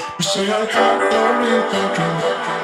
You say I got no real control.